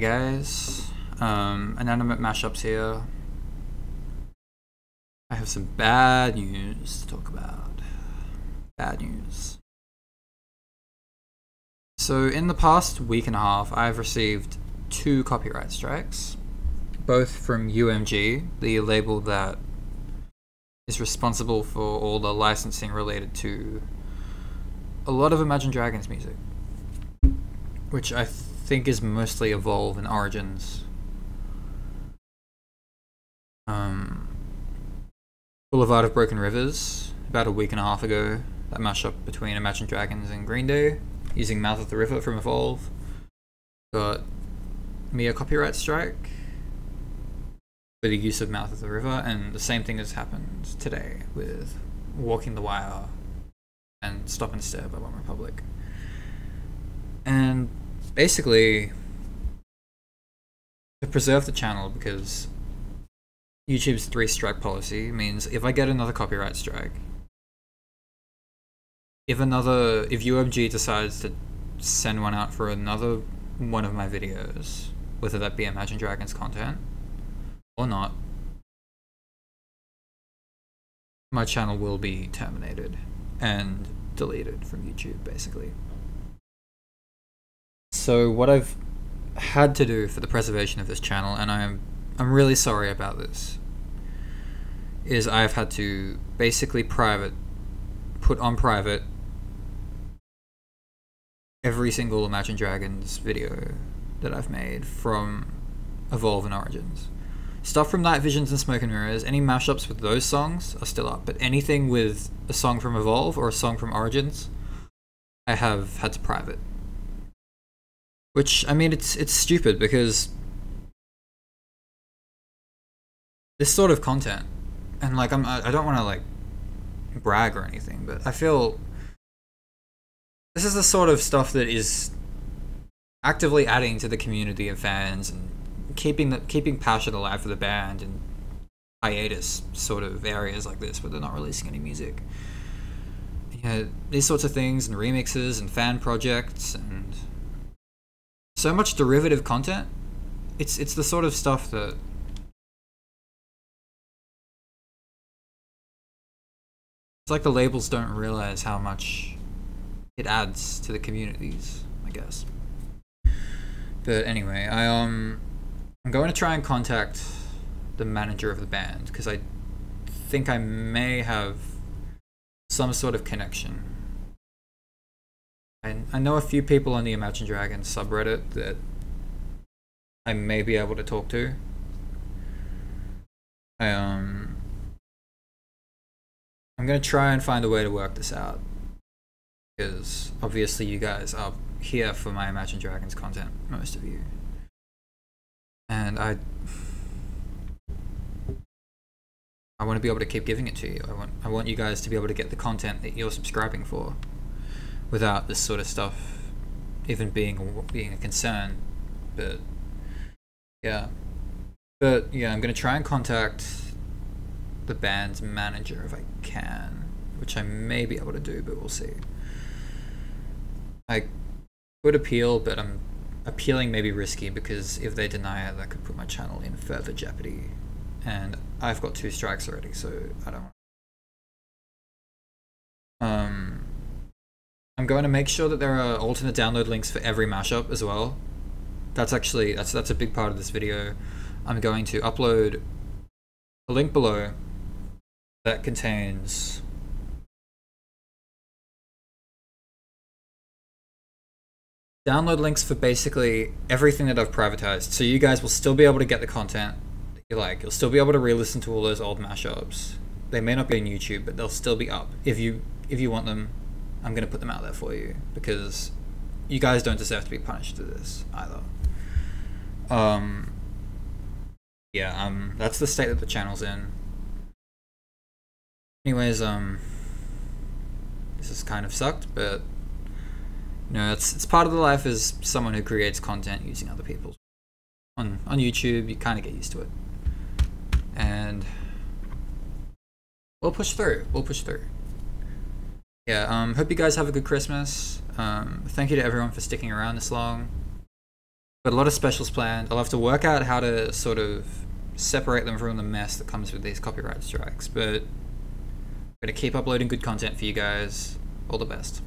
Hey guys, um, inanimate mashups here. I have some bad news to talk about. Bad news. So, in the past week and a half, I've received two copyright strikes, both from UMG, the label that is responsible for all the licensing related to a lot of Imagine Dragons music, which I think is mostly Evolve and Origins. Um, Boulevard of Broken Rivers, about a week and a half ago, that mashup between Imagine Dragons and Green Day, using Mouth of the River from Evolve, got me a copyright strike for the use of Mouth of the River, and the same thing has happened today with Walking the Wire and Stop and Stare by One Republic. And basically, to preserve the channel, because YouTube's three strike policy means if I get another copyright strike, if another, if UMG decides to send one out for another one of my videos, whether that be Imagine Dragons content or not, my channel will be terminated and deleted from YouTube, basically. So what I've had to do for the preservation of this channel, and I'm I'm really sorry about this, is I've had to basically private, put on private every single Imagine Dragons video that I've made from Evolve and Origins. Stuff from Night Visions and Smoke and Mirrors, any mashups with those songs are still up, but anything with a song from Evolve or a song from Origins, I have had to private. Which I mean, it's it's stupid because this sort of content, and like I'm I don't want to like brag or anything, but I feel this is the sort of stuff that is actively adding to the community of fans and keeping the keeping passion alive for the band in hiatus sort of areas like this where they're not releasing any music. You know, these sorts of things and remixes and fan projects and so much derivative content. It's it's the sort of stuff that it's like the labels don't realize how much it adds to the communities, I guess. But anyway, I um I'm going to try and contact the manager of the band because I think I may have some sort of connection. I, I know a few people on the Imagine Dragons subreddit that I may be able to talk to. Um, I'm gonna try and find a way to work this out because obviously you guys are here for my Imagine Dragons content, most of you and I I want to be able to keep giving it to you. I want I want you guys to be able to get the content that you're subscribing for without this sort of stuff even being being a concern. But yeah. But yeah, I'm to try and contact the band's manager if I can, which I may be able to do, but we'll see. I could appeal, but I'm appealing may be risky because if they deny it, that could put my channel in further jeopardy. And I've got two strikes already, so I don't. Um, going to make sure that there are alternate download links for every mashup as well. That's actually that's that's a big part of this video. I'm going to upload a link below that contains download links for basically everything that I've privatized. So you guys will still be able to get the content that you like. You'll still be able to re-listen to all those old mashups. They may not be on YouTube, but they'll still be up. If you if you want them, I'm gonna put them out there for you because you guys don't deserve to be punished for this either. Um. Yeah. Um. That's the state that the channel's in. Anyways, um. This has kind of sucked, but you know, it's it's part of the life as someone who creates content using other people's. On on YouTube, you kind of get used to it, and we'll push through. We'll push through. Yeah. Um. Hope you guys have a good Christmas. Um. Thank you to everyone for sticking around this long. But a lot of specials planned. I'll have to work out how to sort of separate them from the mess that comes with these copyright strikes. But I'm gonna keep uploading good content for you guys. All the best.